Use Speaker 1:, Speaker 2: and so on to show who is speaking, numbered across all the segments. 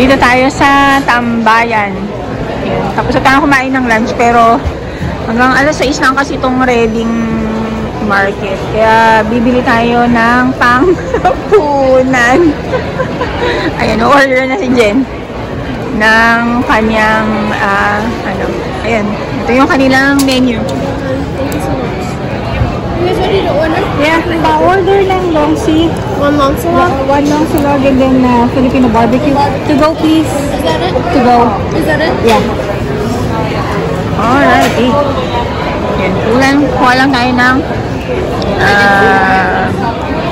Speaker 1: Dito tayo sa Tambayan. Ayan. Tapos tayo kumain ng lunch pero hanggang alas 6 lang kasi itong Reading Market. Kaya bibili tayo ng pang-punan. Ayan, order na si Jen ng kanyang, ah, ano, ayan. Ito yung kanilang menu.
Speaker 2: Thank you so much. You guys ready to order?
Speaker 1: Yeah, pa-order ng longsi.
Speaker 2: One long salad?
Speaker 1: One long salad and then uh, Filipino barbecue. To go, please.
Speaker 2: Is that it?
Speaker 1: To go.
Speaker 2: Is that it?
Speaker 1: Yeah. Alrighty. Yan. Kulang, kuha lang tayo ng ah,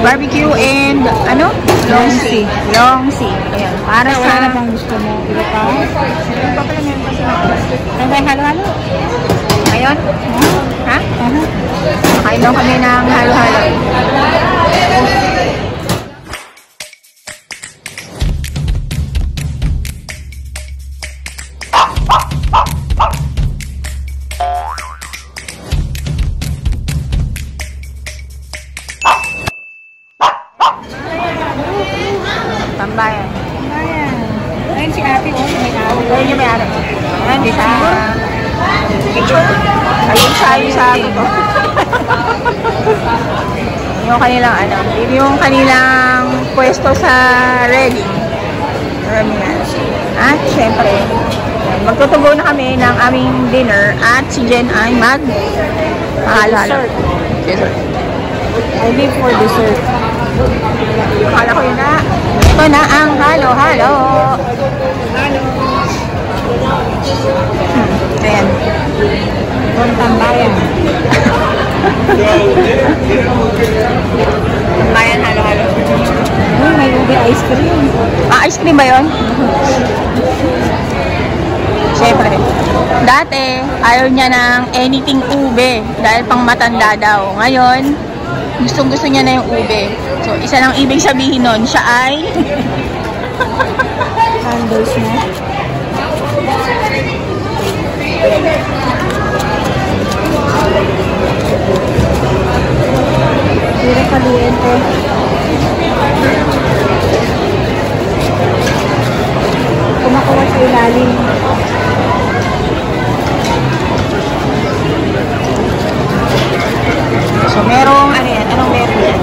Speaker 1: barbecue and ano? Long C. Long C. Ayan. Para sa... Wala na bang gusto mo? Iba pa? Ano pa pala meron pa sa... Ano tayo halo-halo? Ngayon? Ha? Kain daw kami ng halo-halo. Tambayan. Tambayan. Ayun si ate ko, may ari. Ayun yung may ari. Ayun, di sa picture. Ayun siya, ayun sa ako ko. Yung kanilang ano, yun yung kanilang pwesto sa Ready. Terminal. At syempre, magtutugo na kami ng aming dinner at si Jen ay mag mahalo-halo. Dessert.
Speaker 2: I live for dessert.
Speaker 1: Akala ko yun na. Ito na ang halo-halo.
Speaker 2: Halo.
Speaker 1: Hmm, ayan.
Speaker 2: Tambayan.
Speaker 1: Bayan halo-halo.
Speaker 2: Uy, may ube ice cream.
Speaker 1: Ah, ice cream ba yun? Siyempre. Dati, ayaw niya ng anything ube dahil pang matanda daw. Ngayon, gustong gusto niya na yung ube. So, isa lang ibig sabihin nun, siya ay
Speaker 2: Candles na. Puro kaliente. Kumakuha sa ilalim.
Speaker 1: So, merong, ano yan? Anong meron yan?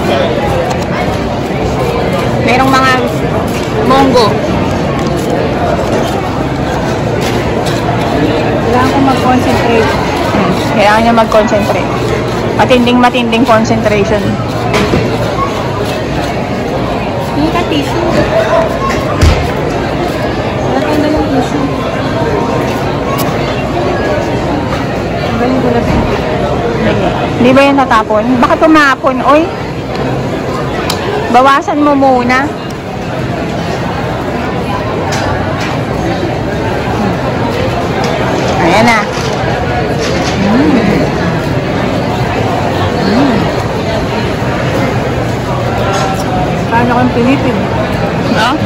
Speaker 1: Merong mga monggo.
Speaker 2: Kailangan ko mag-concentrate.
Speaker 1: Hmm, Kailangan niya mag-concentrate. Matinding matinding concentration.
Speaker 2: Hindi ka tissue. Wala tayong dalang tissue. Ang galing ko lang.
Speaker 1: Di ba yung tatapon? Baka tumapon, oy. Bawasan mo muna. Ayan na.
Speaker 2: Kang pinipin?
Speaker 1: No?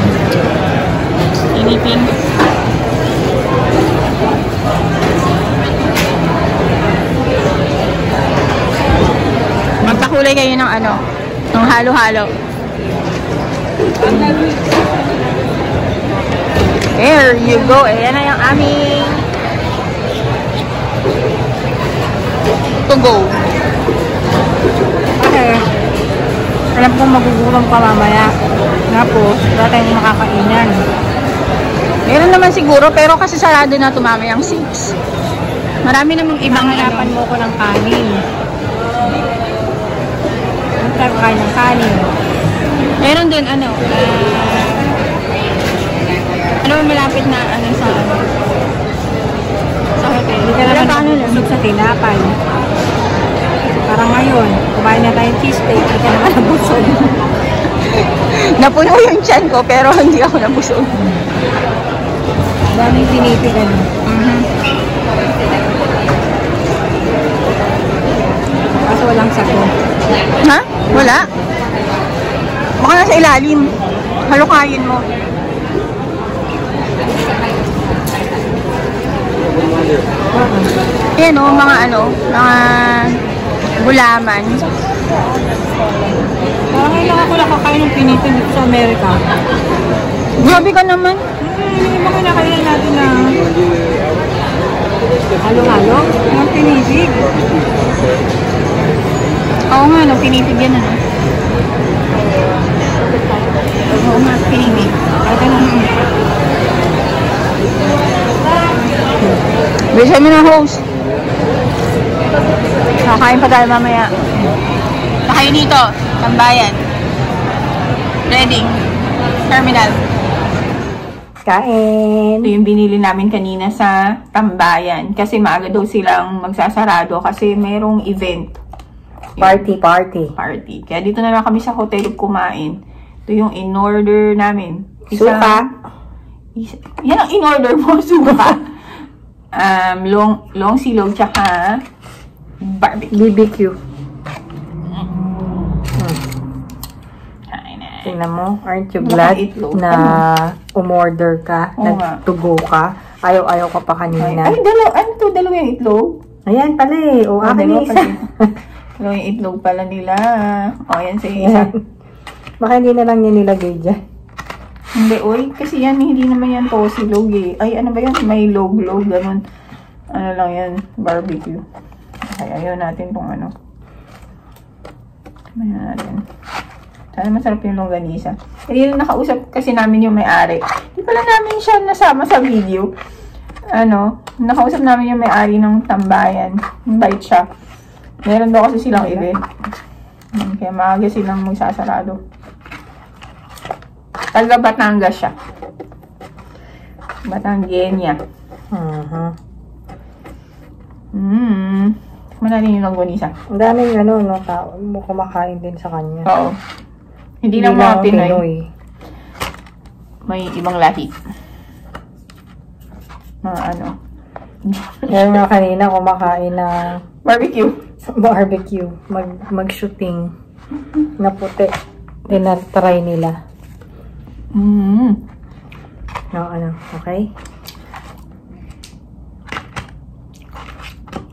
Speaker 1: Inipin. Magpakulay kayo ng ano, ng halo-halo. There you go. Ayan na yung aming to go.
Speaker 2: Alam kong magugulang pa mamaya. Tapos, wala tayong makakainan.
Speaker 1: Meron naman siguro, pero kasi sarado na tumamay ang 6. Marami namang ibang
Speaker 2: Hanapan
Speaker 1: ano.
Speaker 2: mo ko ng kanin. Ano tayo kain ng kanin?
Speaker 1: Meron din ano, ah, ano malapit na ano sa ano, sa hotel.
Speaker 2: Hindi ka naman
Speaker 1: ano
Speaker 2: sa tinapay. Parang ngayon, kumain na tayong cheesesteak, hindi ka naman nabusog.
Speaker 1: Napuno yung tiyan ko, pero hindi ako nabusog.
Speaker 2: Daming pinipig ano.
Speaker 1: Mhm.
Speaker 2: Kaso walang sago.
Speaker 1: Ha? Wala? Baka nasa ilalim. Halukayin mo. Yan o, mga ano, mga gulaman.
Speaker 2: Parang ngayon lang ako nakakain ng pinipig dito sa Amerika.
Speaker 1: Grabe ka naman.
Speaker 2: Hmm,
Speaker 3: na. Halo-halo? Ang tinisig.
Speaker 1: Oo nga, no, pinipig yan, ano? Oo nga, pinipig.
Speaker 3: Ito na.
Speaker 1: Bisa mo ng host. Kakain pa tayo mamaya. Kakain dito, tambayan. Ready. Terminal.
Speaker 3: Kain.
Speaker 1: Ito yung binili namin kanina sa tambayan. Kasi maaga daw silang magsasarado kasi merong event.
Speaker 3: Party, party.
Speaker 1: Party. Kaya dito na lang kami sa hotel kumain. Ito yung in-order namin.
Speaker 3: Suka.
Speaker 1: Isa, yan ang in-order mo, suka. um, long, long silog, tsaka barbecue.
Speaker 3: BBQ.
Speaker 1: Kain na.
Speaker 3: Tingnan mo, aren't you glad na umorder ka,
Speaker 1: Oo nga.
Speaker 3: nagtugo ka? Ayaw-ayaw ka pa
Speaker 1: Ay,
Speaker 3: kanina.
Speaker 1: ay dalaw, ano to? Dalawa yung itlog?
Speaker 3: Ayan pala eh. O,
Speaker 1: Ah,
Speaker 3: akin yung isa.
Speaker 1: pala. Dalawa yung itlog pala nila. O, yan sa isa.
Speaker 3: Baka hindi na lang niya nilagay dyan.
Speaker 1: Hindi, oy. Kasi yan, hindi naman yan tosilog eh. Ay, ano ba yan? May log-log, ganun. Ano lang yan, barbecue. Okay, ayaw natin tong ano. Ayaw natin. Sana masarap yung longganisa. Hindi na nakausap kasi namin yung may-ari. Hindi pala namin siya nasama sa video. Ano, nakausap namin yung may-ari ng tambayan. Invite siya. Meron daw kasi silang event. Hmm, Kaya maaga silang magsasarado. Taga Batangas siya. Batanggenya.
Speaker 3: Mhm.
Speaker 1: Mm. Manali yung longganisa.
Speaker 3: Ang daming ano, no, tao mo kumakain din sa kanya.
Speaker 1: Oo. Hindi lang mga
Speaker 3: lang
Speaker 1: Pinoy. May ibang lahi. Mga ano.
Speaker 3: Meron nga kanina kumakain ng
Speaker 1: Barbecue.
Speaker 3: barbecue, mag, mag-shooting na puti. Tinatry nila.
Speaker 1: Mm.
Speaker 3: No, ano, okay?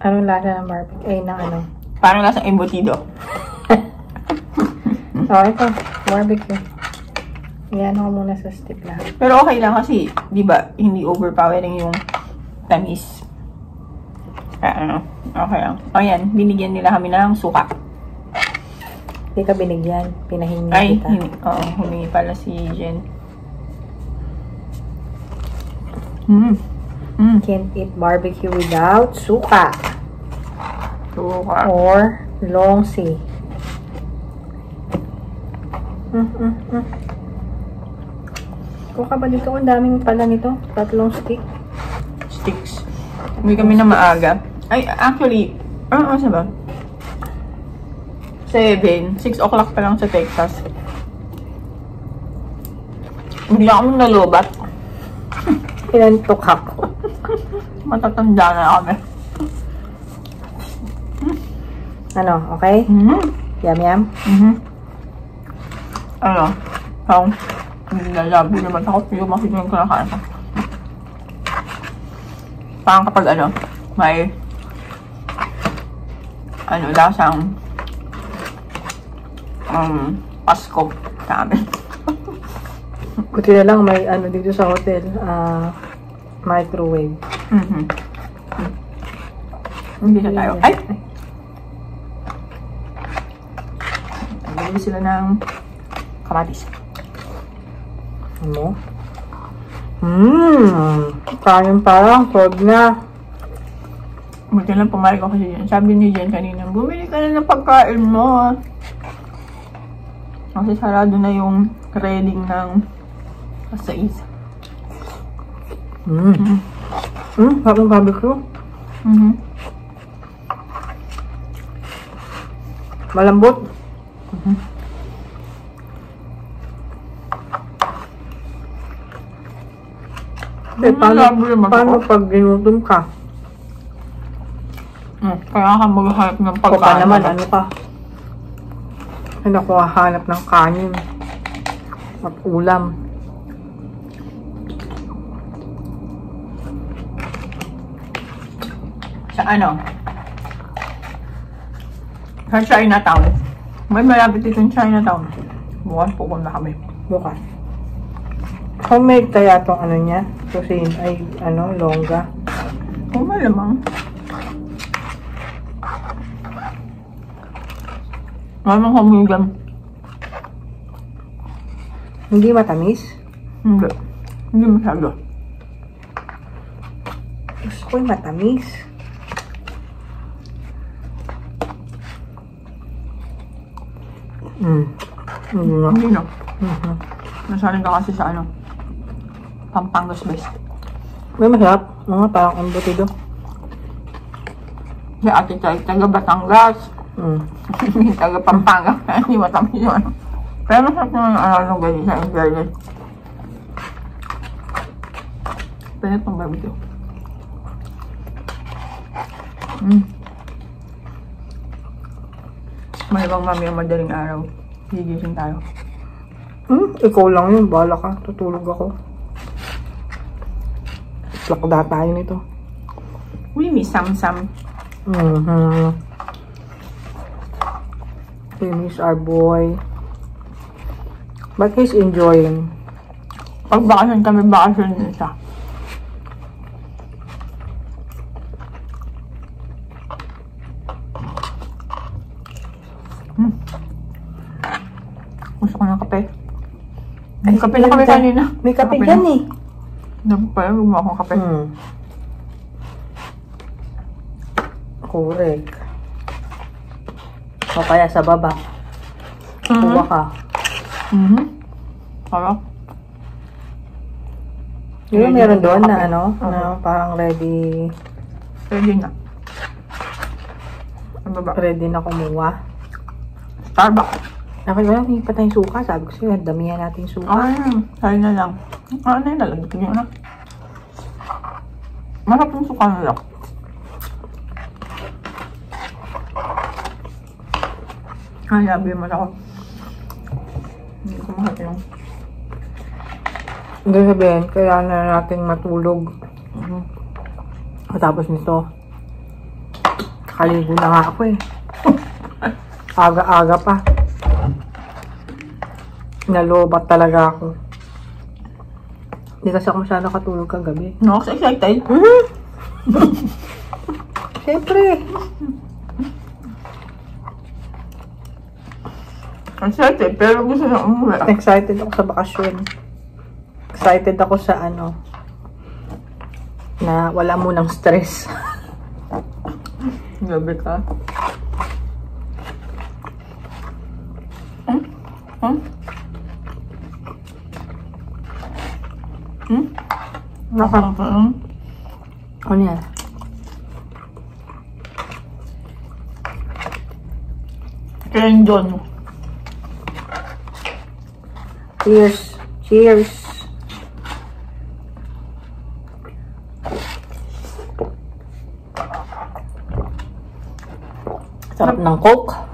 Speaker 3: Anong lasa ng barbecue? Ay, ng ano?
Speaker 1: Parang lasang embutido.
Speaker 3: Oh, ito. Barbecue. Iyan ako muna sa stick lahat.
Speaker 1: Pero okay lang kasi, di ba, hindi overpowering yung tamis. Kaya ano, okay lang. O yan, binigyan nila kami ng suka.
Speaker 3: Hindi ka binigyan. Pinahingi
Speaker 1: Ay,
Speaker 3: kita.
Speaker 1: hindi. Oo, humingi pala si Jen. Mm. Mm.
Speaker 3: Can't eat barbecue without suka
Speaker 1: Suka.
Speaker 3: or longsi. Mm, mm, mm. Kuha ka ba dito? Ang daming pala nito. Tatlong stick.
Speaker 1: Sticks. Uwi kami na maaga. Ay, actually, ano uh, ba? 7. 6 o'clock pa lang sa Texas. Hindi ako nalobat.
Speaker 3: Pinantok ako.
Speaker 1: Matatanda na kami.
Speaker 3: Ano, okay?
Speaker 1: Mm-hmm.
Speaker 3: Yum, yum.
Speaker 1: Mm-hmm. Ano? Ang nilalabi naman ako pero makikita yung kinakain ko. Parang kapag ano, may ano, lasang um, Pasko sa amin.
Speaker 3: Buti na lang may ano dito sa hotel. ah microwave.
Speaker 1: Mhm. Hindi na tayo. Ay! Bili sila ng kamatis.
Speaker 3: Ano? Mmm. Kanin parang. Solve na.
Speaker 1: Buti lang pumayag ako kasi Jen. Sabi ni Jen kanina, bumili ka na ng pagkain mo. Kasi sarado na yung reading ng kasais.
Speaker 3: Mmm. Mmm. Sarap ng barbecue.
Speaker 1: Mhm.
Speaker 3: Malambot. Eh, paano, paano pag ginutom ka?
Speaker 1: Mm, kaya ka maghahanap ng pagkain.
Speaker 3: naman, ano ka? Ay, naku, hanap ng kanin. At ulam.
Speaker 1: Sa ano? Sa Chinatown. May malapit dito yung Chinatown. Bukas pupunta kami.
Speaker 3: Bukas. Homemade kaya tong ano niya? Kusin ay ano, longga.
Speaker 1: Kung malamang. Malamang humigan.
Speaker 3: Hindi matamis.
Speaker 1: Hindi. Hindi masyado.
Speaker 3: Gusto ko yung matamis. Mm. Nga.
Speaker 1: Hindi no.
Speaker 3: Mhm.
Speaker 1: Nasaling ka kasi sa ano. Pampangas best.
Speaker 3: May masarap. Mga parang embutido.
Speaker 1: Si ate tayo, taga Batangas.
Speaker 3: Mm.
Speaker 1: Hindi taga Pampanga. Hindi matamis yung ano. Pero masarap naman yung ano ganyan sa internet. Pwede pang barbecue. Mm. Malibang mami ang madaling araw. Gigising tayo.
Speaker 3: Hmm, ikaw lang yun. Bala ka. Tutulog ako. Lakda tayo nito.
Speaker 1: We miss Sam-Sam.
Speaker 3: Mhm. We miss our boy. But he's enjoying.
Speaker 1: Pag bakasyon kami, bakasyon din Gusto ko ng kape. May kape na kami kanina.
Speaker 3: May kape dyan eh.
Speaker 1: Dapat pala, huwag mo akong kape.
Speaker 3: Hmm. Correct. O kaya sa baba.
Speaker 1: Mhm.
Speaker 3: Kuha ka.
Speaker 1: Mhm. Kaya?
Speaker 3: Yung
Speaker 1: Ready
Speaker 3: meron doon na ano,
Speaker 1: Oo.
Speaker 3: na parang ready,
Speaker 1: Pwede na. Ang baba.
Speaker 3: ready na kumuha.
Speaker 1: Starbucks.
Speaker 3: Ako wala, hindi pa tayong suka. Sabi ko sa'yo, damihan natin suka.
Speaker 1: Ay, sayo na lang. Ah, ano yun, lalagyan nyo na. Masarap yung suka nila. Ay, labi mo ako. Hindi ko mahal yung...
Speaker 3: Hindi sabihin, kaya na natin matulog.
Speaker 1: Mhm.
Speaker 3: Tapos nito, kakaligo na nga ako eh. Aga-aga pa. Nalobat talaga ako. Hindi kasi ako masyado katulog kagabi.
Speaker 1: No, ako excited.
Speaker 3: Siyempre.
Speaker 1: Excited, pero gusto na umuwi.
Speaker 3: Excited ako sa bakasyon. Excited ako sa ano, na wala mo ng stress.
Speaker 1: Gabi ka. Hmm? Hmm? Hmm? Nakakataon.
Speaker 3: Ano yan?
Speaker 1: Kaya John.
Speaker 3: Cheers. Cheers. Sarap ng coke.